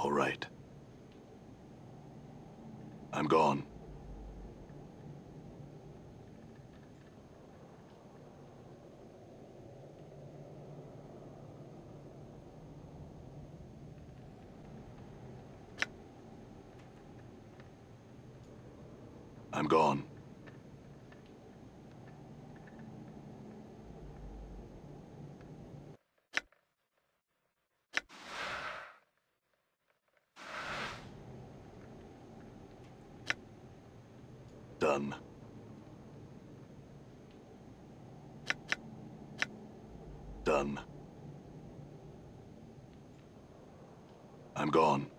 All right. I'm gone. I'm gone. Done. Done. I'm gone.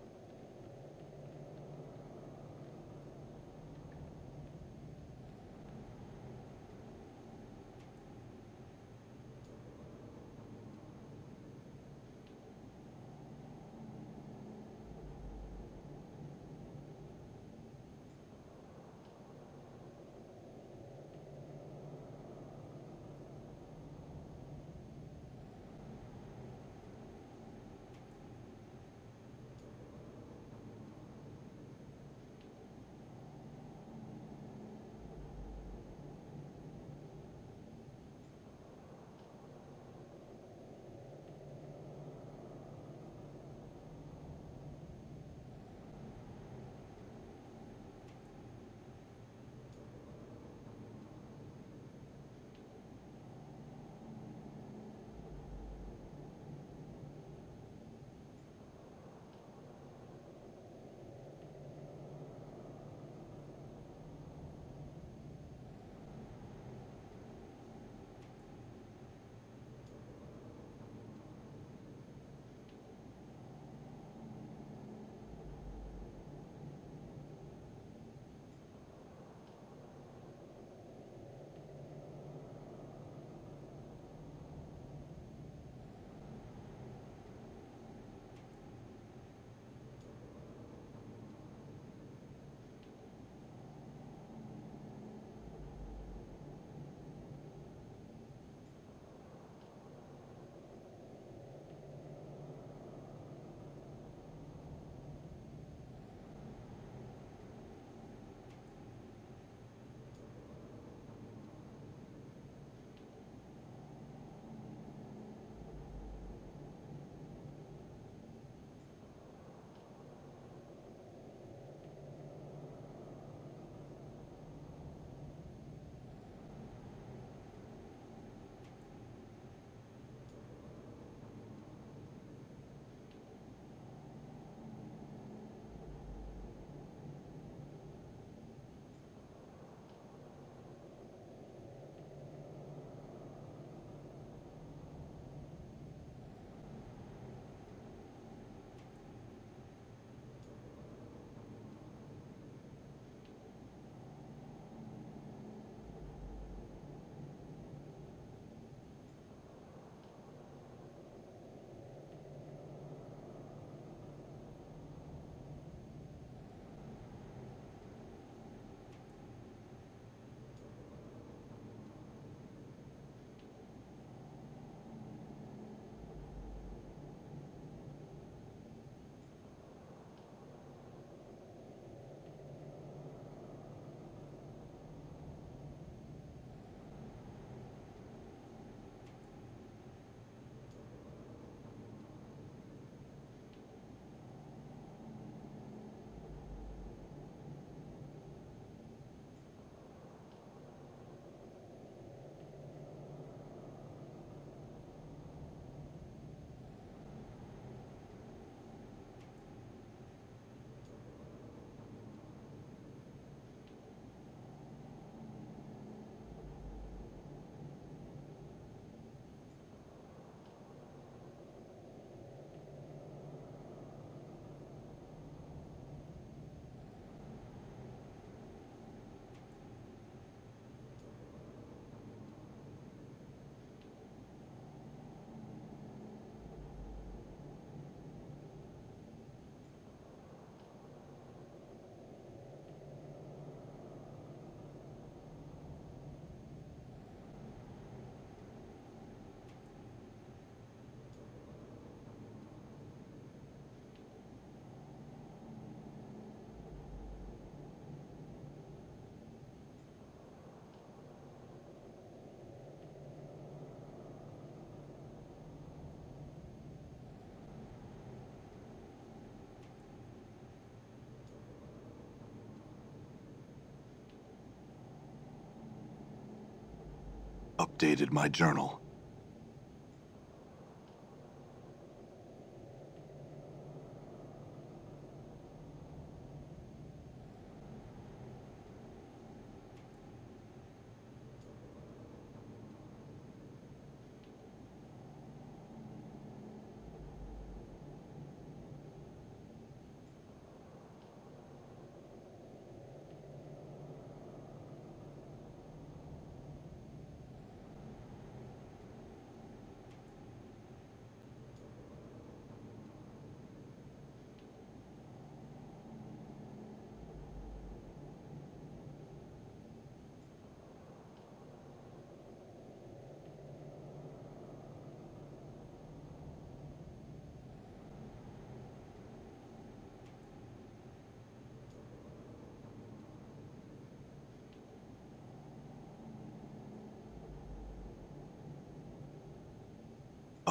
Updated my journal.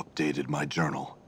Updated my journal.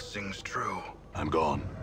Sings true. I'm gone.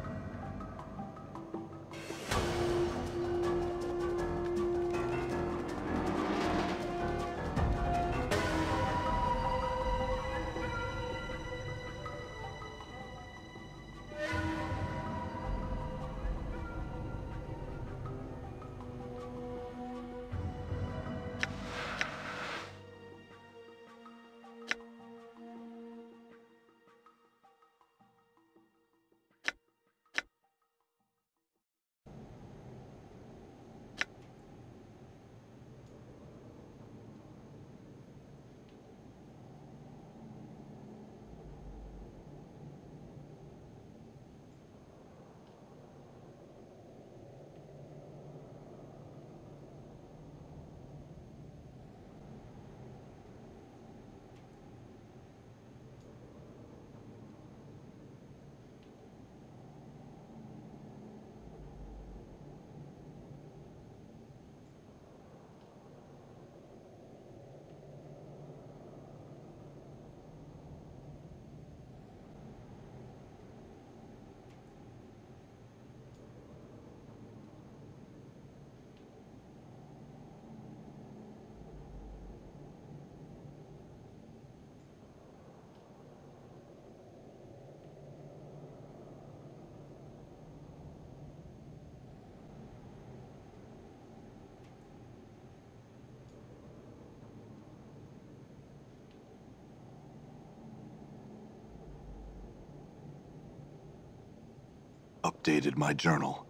Updated my journal.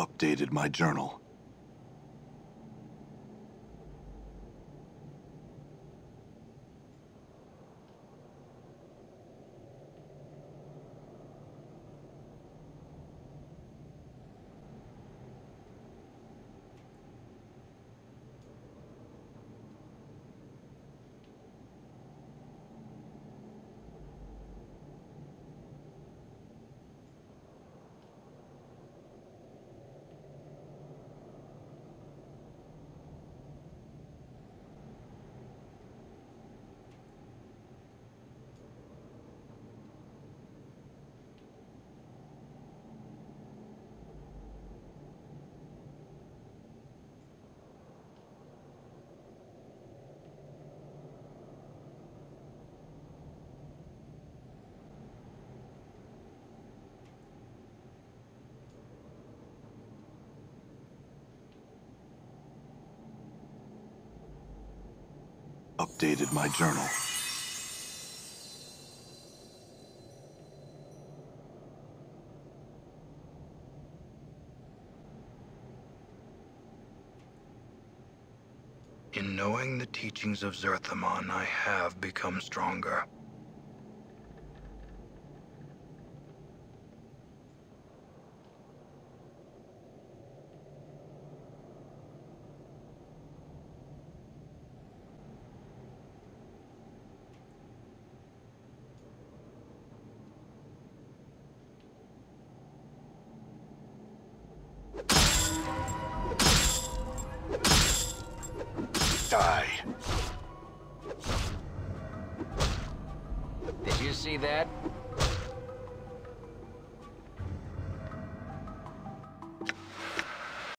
Updated my journal. Updated my journal. In knowing the teachings of Zerthimon, I have become stronger. Did you see that?